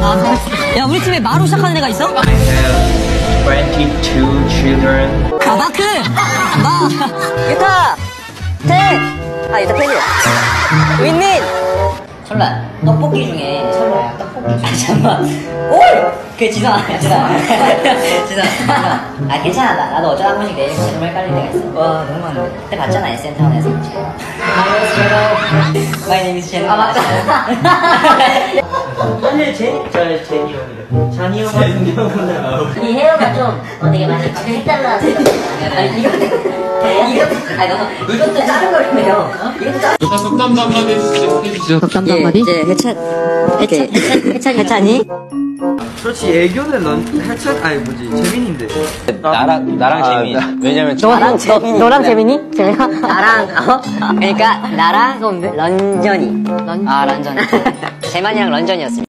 야, 우리 팀에 마로 시작하는 애가 있어? I have 22 children. 아, 마크! 마! 유타! 태! 아, 유타 팬이야. 윈민! 철라, 떡볶이 중에, 철라야, 떡볶이 중에. 아, 잠깐만. 오! 그, 지성아, 지성아. 지성아, 지성아. 아, 괜찮아. 나, 나도 어쩌다 한 번씩 내 이름 좀 헷갈릴 때가 있어. 와, 너무 많네. 그때 봤잖아, SN타운에서. My name is Chen. 아, 맞다. 사실 제니 저 제니 형이래 잔이 형 같은 경우는 이 헤어가 좀, 어, 되게 많이 색달라서. 아니, 이거, 이거, 아니, 너무, 이것도 작은. 어? 이것도 작은 덕담도 한마디 해주시죠. 덕담도 한마디? 이제 해찬, 해찬, 해찬이? 그렇지 애교는 넌 해찬 아니 뭐지 재민인데 나랑 나랑 재민. 왜냐면 너랑 재민이. 너랑 재민이? 재민아? 나랑, 어? 그러니까, 나랑 런전이. 아, 런전. 재만이랑 런전이었습니다.